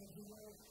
encouraging word.